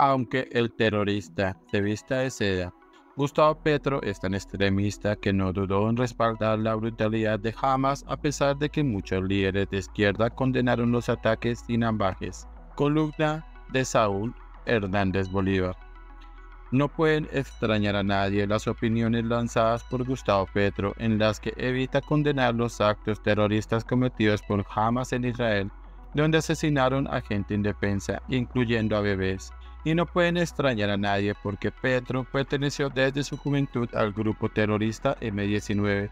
Aunque el terrorista se vista de seda, Gustavo Petro es tan extremista que no dudó en respaldar la brutalidad de Hamas a pesar de que muchos líderes de izquierda condenaron los ataques sin ambajes. Columna de Saúl Hernández Bolívar. No pueden extrañar a nadie las opiniones lanzadas por Gustavo Petro en las que evita condenar los actos terroristas cometidos por Hamas en Israel, donde asesinaron a gente indefensa, incluyendo a bebés. Y no pueden extrañar a nadie porque Petro perteneció desde su juventud al grupo terrorista M19,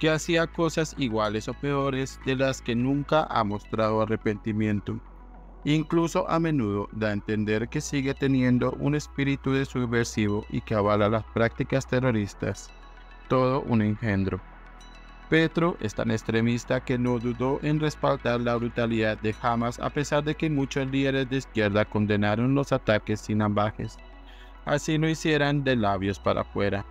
que hacía cosas iguales o peores de las que nunca ha mostrado arrepentimiento. Incluso a menudo da a entender que sigue teniendo un espíritu de subversivo y que avala las prácticas terroristas. Todo un engendro. Petro es tan extremista que no dudó en respaldar la brutalidad de Hamas a pesar de que muchos líderes de izquierda condenaron los ataques sin ambajes. Así lo hicieran de labios para afuera.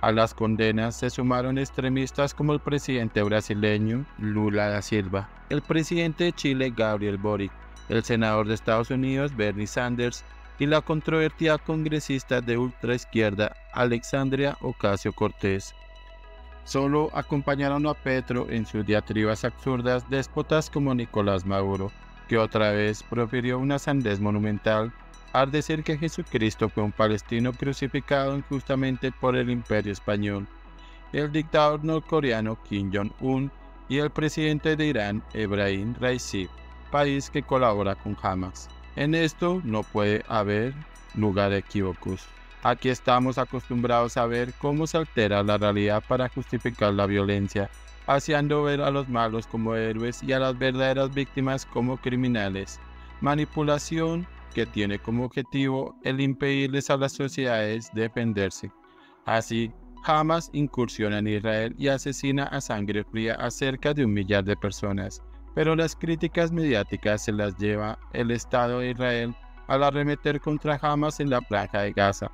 A las condenas se sumaron extremistas como el presidente brasileño Lula da Silva, el presidente de Chile Gabriel Boric, el senador de Estados Unidos Bernie Sanders y la controvertida congresista de ultraizquierda Alexandria Ocasio-Cortez. Solo acompañaron a Petro en sus diatribas absurdas déspotas como Nicolás Maduro, que otra vez profirió una sandez monumental al decir que Jesucristo fue un palestino crucificado injustamente por el imperio español. El dictador norcoreano Kim Jong-un y el presidente de Irán, Ebrahim Raisi, país que colabora con Hamas. En esto no puede haber lugar de equívocos. Aquí estamos acostumbrados a ver cómo se altera la realidad para justificar la violencia, haciendo ver a los malos como héroes y a las verdaderas víctimas como criminales. Manipulación que tiene como objetivo el impedirles a las sociedades defenderse. Así, Hamas incursiona en Israel y asesina a sangre fría a cerca de un millar de personas, pero las críticas mediáticas se las lleva el Estado de Israel al arremeter contra Hamas en la franja de Gaza,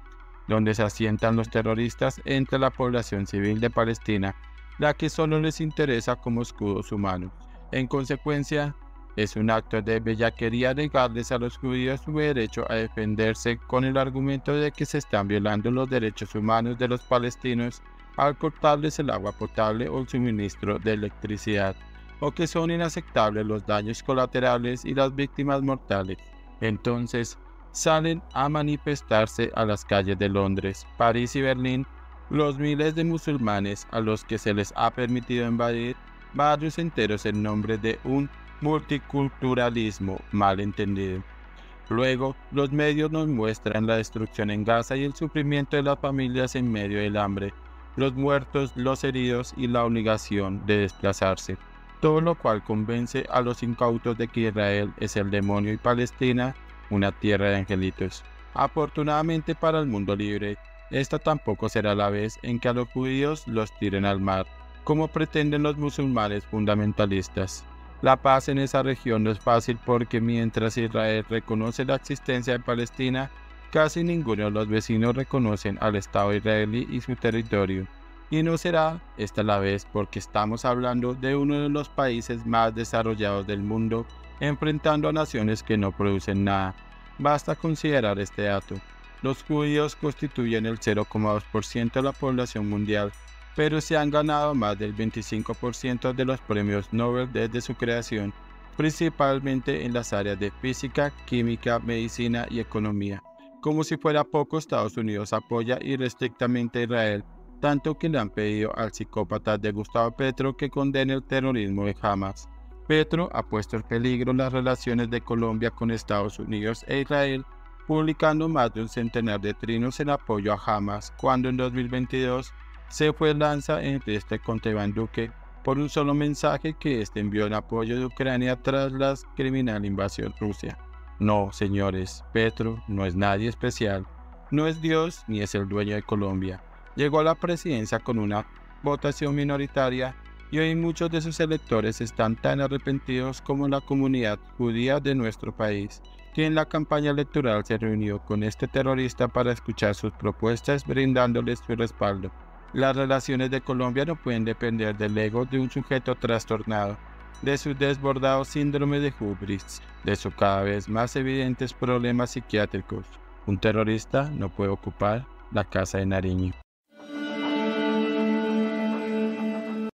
donde se asientan los terroristas entre la población civil de Palestina, la que solo les interesa como escudos humanos. En consecuencia, es un acto de bellaquería negarles a los judíos su derecho a defenderse con el argumento de que se están violando los derechos humanos de los palestinos al cortarles el agua potable o el suministro de electricidad, o que son inaceptables los daños colaterales y las víctimas mortales. Entonces, salen a manifestarse a las calles de Londres, París y Berlín los miles de musulmanes a los que se les ha permitido invadir barrios enteros en nombre de un multiculturalismo mal entendido. Luego, los medios nos muestran la destrucción en Gaza y el sufrimiento de las familias en medio del hambre, los muertos, los heridos y la obligación de desplazarse. Todo lo cual convence a los incautos de que Israel es el demonio y Palestina una tierra de angelitos. Afortunadamente para el mundo libre, esta tampoco será la vez en que a los judíos los tiren al mar, como pretenden los musulmanes fundamentalistas. La paz en esa región no es fácil porque mientras Israel reconoce la existencia de Palestina, casi ninguno de los vecinos reconocen al Estado israelí y su territorio. Y no será esta la vez porque estamos hablando de uno de los países más desarrollados del mundo enfrentando a naciones que no producen nada. Basta considerar este dato. Los judíos constituyen el 0,2% de la población mundial, pero se han ganado más del 25% de los premios Nobel desde su creación, principalmente en las áreas de física, química, medicina y economía. Como si fuera poco, Estados Unidos apoya irrestrictamente a Israel, tanto que le han pedido al psicópata de Gustavo Petro que condene el terrorismo de Hamas. Petro ha puesto en peligro las relaciones de Colombia con Estados Unidos e Israel, publicando más de un centenar de trinos en apoyo a Hamas, cuando en 2022 se fue lanza entre este contra Iván Duque por un solo mensaje que este envió en apoyo de Ucrania tras la criminal invasión Rusia. No, señores, Petro no es nadie especial, no es Dios ni es el dueño de Colombia. Llegó a la presidencia con una votación minoritaria y hoy muchos de sus electores están tan arrepentidos como la comunidad judía de nuestro país, que en la campaña electoral se reunió con este terrorista para escuchar sus propuestas brindándoles su respaldo. Las relaciones de Colombia no pueden depender del ego de un sujeto trastornado, de su desbordado síndrome de hubris, de sus cada vez más evidentes problemas psiquiátricos. Un terrorista no puede ocupar la casa de Nariño.